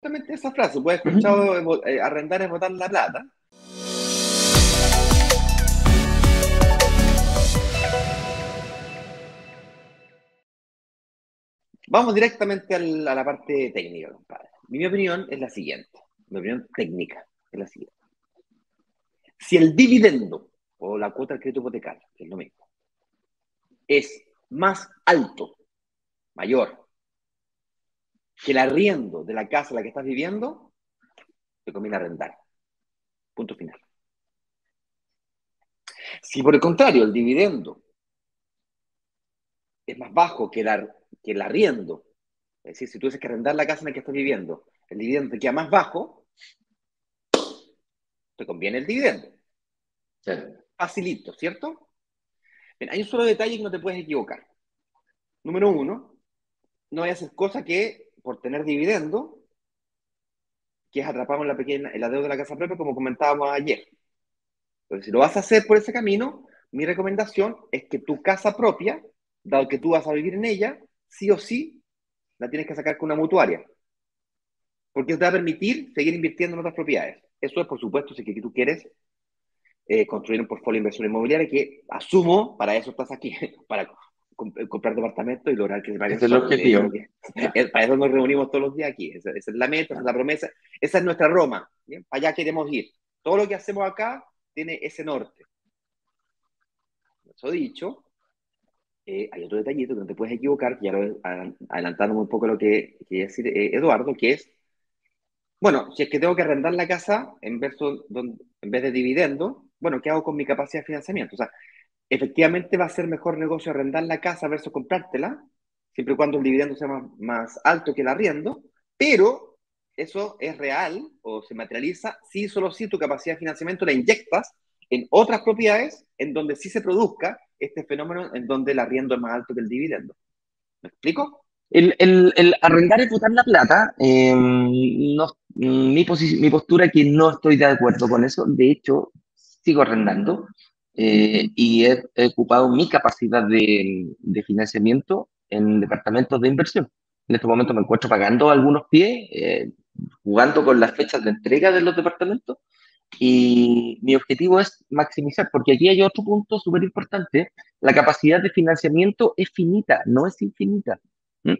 Exactamente esa frase, puedes escuchado eh, arrendar es botar la plata. Vamos directamente a la parte técnica, compadre. Mi opinión es la siguiente. Mi opinión técnica es la siguiente. Si el dividendo o la cuota de crédito hipotecario, que es lo mismo, es más alto, mayor, que el arriendo de la casa en la que estás viviendo, te conviene arrendar. Punto final. Si por el contrario el dividendo es más bajo que el, que el arriendo, es decir, si tú tienes que arrendar la casa en la que estás viviendo, el dividendo te queda más bajo, te conviene el dividendo. Facilito, ¿cierto? Bien, hay un solo detalle que no te puedes equivocar. Número uno, no vayas a hacer cosa que por tener dividendo, que es atrapado en la, pequeña, en la deuda de la casa propia, como comentábamos ayer. Si lo vas a hacer por ese camino, mi recomendación es que tu casa propia, dado que tú vas a vivir en ella, sí o sí la tienes que sacar con una mutuaria. Porque te va a permitir seguir invirtiendo en otras propiedades. Eso es, por supuesto, si tú quieres eh, construir un portfolio de inversión inmobiliaria que asumo, para eso estás aquí, para comprar departamentos y lograr que se. Ese es el objetivo. para eso nos reunimos todos los días aquí. Esa, es la meta, esa es la promesa. Esa es nuestra Roma. ¿bien? Para allá queremos ir. Todo lo que hacemos acá tiene ese norte. Eso dicho, eh, hay otro detallito que no te puedes equivocar, ya lo adelantándome un poco lo que quiere decir eh, Eduardo, que es, bueno, si es que tengo que arrendar la casa en vez, en vez de dividendo, bueno, ¿qué hago con mi capacidad de financiamiento? O sea, efectivamente va a ser mejor negocio arrendar la casa versus comprártela, siempre y cuando el dividendo sea más, alto que el arriendo, pero eso es real o se materializa si solo si tu capacidad de financiamiento la inyectas en otras propiedades en donde sí se produzca este fenómeno en donde el arriendo es más alto que el dividendo. ¿Me explico? El, el, arrendar y botar la plata, em, no, mi, mi postura es que no estoy de acuerdo con eso. De hecho, sigo arrendando. Eh, y he, ocupado mi capacidad de, financiamiento en departamentos de inversión. En este momento me encuentro pagando algunos pies, eh, jugando con las fechas de entrega de los departamentos y mi objetivo es maximizar, porque aquí hay otro punto súper importante, la capacidad de financiamiento es finita, no es infinita. ¿Mm?